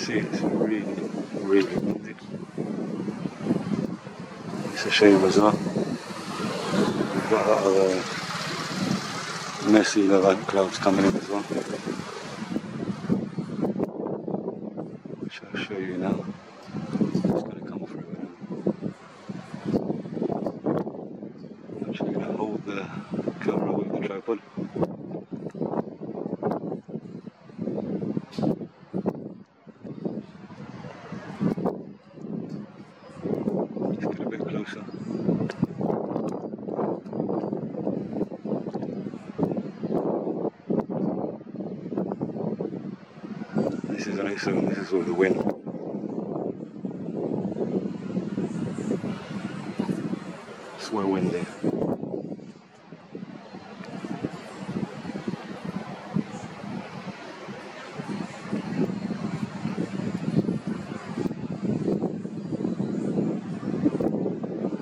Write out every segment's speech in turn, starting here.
see it's really, really windy. It's a shame as well. We've got a lot of uh, messy Levant clouds coming in as well. Which I'll show you now. It's going to come through. I'm actually going to hold the camera with the tripod. Just get a bit closer. This is nice zone, this is all the wind. It's well windy.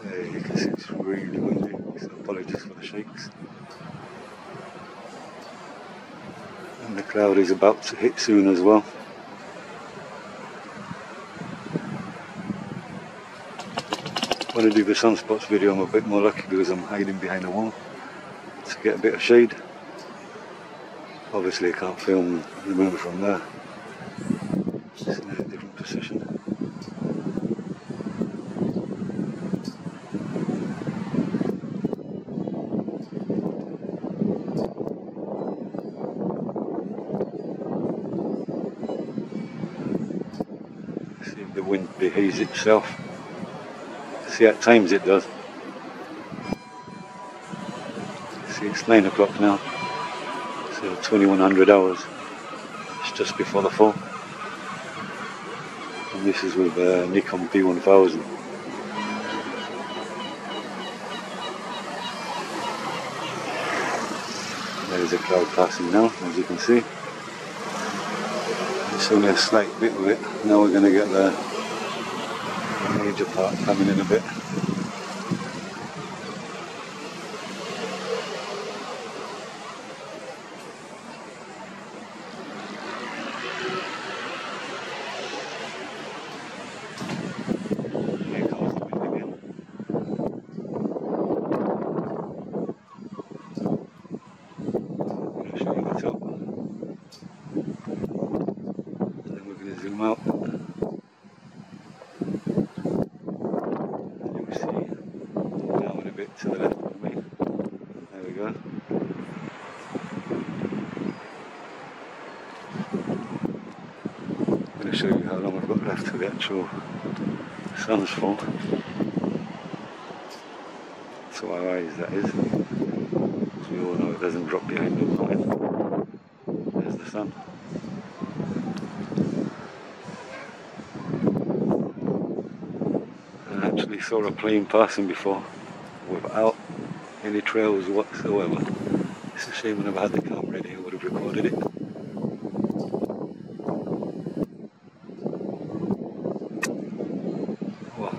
There you can see it's really windy, so apologies for the shakes. And the cloud is about to hit soon as well. When I do the sunspots video I'm a bit more lucky because I'm hiding behind a wall to get a bit of shade. Obviously I can't film the moon from there. It's in a different position. The wind behaves itself. See at times it does. See it's 9 o'clock now. So 2100 hours. It's just before the fall. And this is with uh, Nikon P1000. There's a cloud passing now, as you can see. It's only a slight bit of it. Now we're going to get the major part coming in a bit. Here comes the wind again. I'm going to show you the top. And then zoom out. And you'll see down a bit to the left of me. There we go. I'm going to show you how long I've got left to the actual sun's fall. So our eyes that is. As we all know it doesn't drop behind the mountain. There's the sun. actually saw a plane passing before without any trails whatsoever. It's a shame I've had the camera ready, I would have recorded it. Wow.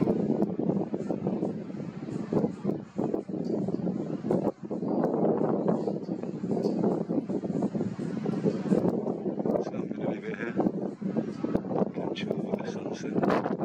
So going to leave it here. Catch you the sunset.